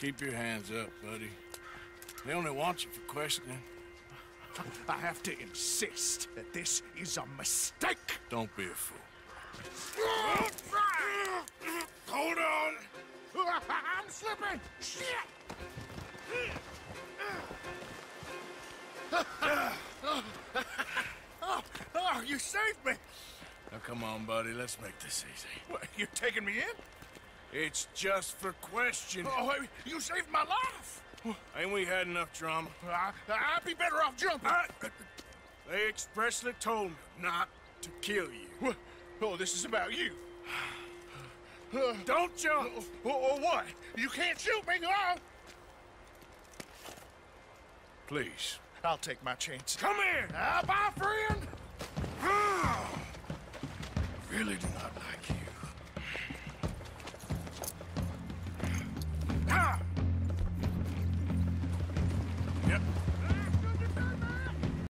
Keep your hands up, buddy. They only want you for questioning. I have to insist that this is a mistake. Don't be a fool. Hold on! I'm slipping! Shit! oh, oh, you saved me! Now come on, buddy, let's make this easy. What, you're taking me in? It's just for questioning. Oh, you saved my life! Ain't we had enough drama? I, I'd be better off jumping. I, they expressly told me not to kill you. Oh, this is about you. Don't jump! Oh, oh, what? You can't shoot me, oh! Please. I'll take my chance. Come here! Ah, bye, friend! really do not like you.